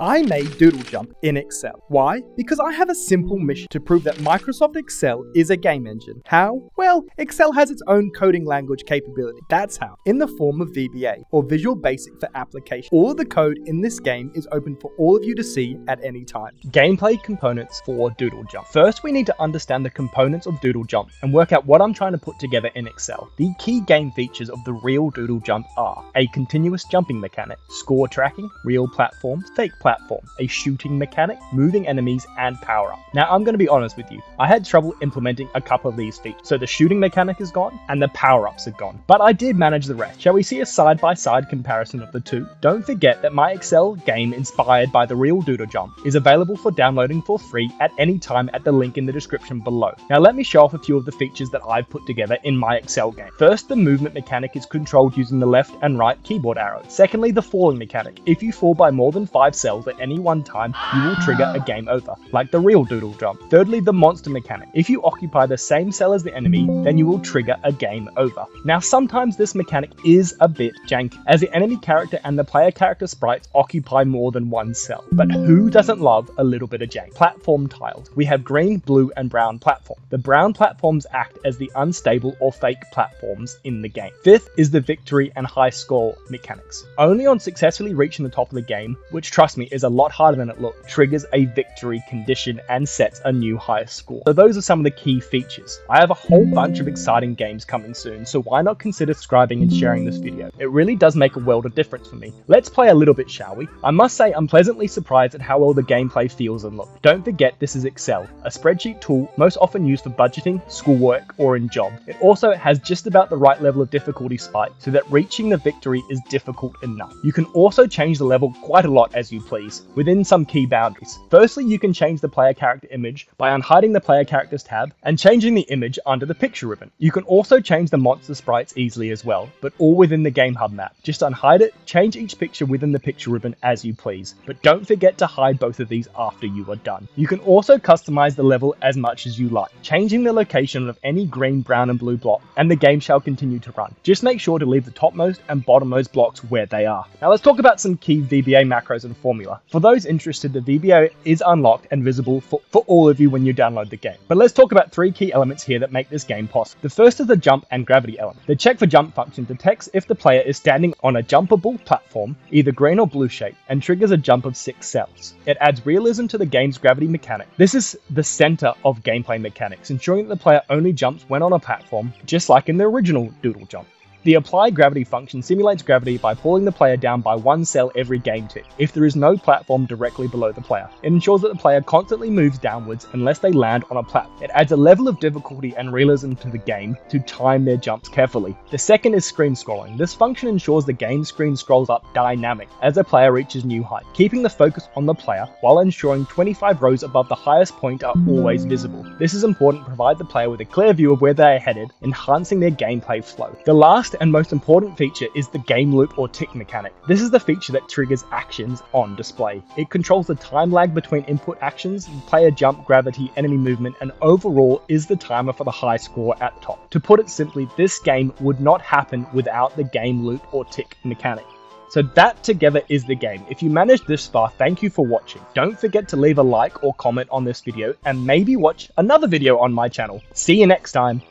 I made Doodle Jump in Excel. Why? Because I have a simple mission to prove that Microsoft Excel is a game engine. How? Well, Excel has its own coding language capability. That's how. In the form of VBA, or Visual Basic for Application. All of the code in this game is open for all of you to see at any time. Gameplay components for Doodle Jump. First, we need to understand the components of Doodle Jump and work out what I'm trying to put together in Excel. The key game features of the real Doodle Jump are a continuous jumping mechanic, score tracking, real platforms, fake platform, a shooting mechanic, moving enemies, and power up. Now, I'm going to be honest with you, I had trouble implementing a couple of these features. So the shooting mechanic is gone, and the power ups are gone. But I did manage the rest. Shall we see a side by side comparison of the two? Don't forget that my Excel game inspired by the real Doodle Jump is available for downloading for free at any time at the link in the description below. Now, let me show off a few of the features that I've put together in my Excel game. First, the movement mechanic is controlled using the left and right keyboard arrows. Secondly, the falling mechanic. If you fall by more than 5 cells, cells at any one time, you will trigger a game over, like the real Doodle Jump. Thirdly, the monster mechanic. If you occupy the same cell as the enemy, then you will trigger a game over. Now, sometimes this mechanic is a bit janky, as the enemy character and the player character sprites occupy more than one cell. But who doesn't love a little bit of jank? Platform tiles. We have green, blue, and brown platform. The brown platforms act as the unstable or fake platforms in the game. Fifth is the victory and high score mechanics. Only on successfully reaching the top of the game, which trust me me, is a lot harder than it looks, triggers a victory condition and sets a new higher score. So those are some of the key features. I have a whole bunch of exciting games coming soon, so why not consider subscribing and sharing this video? It really does make a world of difference for me. Let's play a little bit, shall we? I must say I'm pleasantly surprised at how well the gameplay feels and looks. Don't forget this is Excel, a spreadsheet tool most often used for budgeting, schoolwork, or in job. It also has just about the right level of difficulty spike so that reaching the victory is difficult enough. You can also change the level quite a lot as you please please, within some key boundaries. Firstly, you can change the player character image by unhiding the player characters tab and changing the image under the picture ribbon. You can also change the monster sprites easily as well, but all within the Game Hub map. Just unhide it, change each picture within the picture ribbon as you please, but don't forget to hide both of these after you are done. You can also customize the level as much as you like, changing the location of any green, brown, and blue block, and the game shall continue to run. Just make sure to leave the topmost and bottommost blocks where they are. Now let's talk about some key VBA macros and formulas formula. For those interested, the VBA is unlocked and visible for, for all of you when you download the game. But let's talk about three key elements here that make this game possible. The first is the jump and gravity element. The check for jump function detects if the player is standing on a jumpable platform, either green or blue shape, and triggers a jump of six cells. It adds realism to the game's gravity mechanic. This is the center of gameplay mechanics, ensuring that the player only jumps when on a platform, just like in the original Doodle Jump. The apply gravity function simulates gravity by pulling the player down by one cell every game tick, if there is no platform directly below the player. It ensures that the player constantly moves downwards unless they land on a platform. It adds a level of difficulty and realism to the game to time their jumps carefully. The second is screen scrolling. This function ensures the game screen scrolls up dynamic as a player reaches new height, keeping the focus on the player while ensuring 25 rows above the highest point are always visible. This is important to provide the player with a clear view of where they are headed, enhancing their gameplay flow. The last and most important feature is the game loop or tick mechanic. This is the feature that triggers actions on display. It controls the time lag between input actions, player jump, gravity, enemy movement, and overall is the timer for the high score at top. To put it simply, this game would not happen without the game loop or tick mechanic. So that together is the game. If you managed this far, thank you for watching. Don't forget to leave a like or comment on this video and maybe watch another video on my channel. See you next time.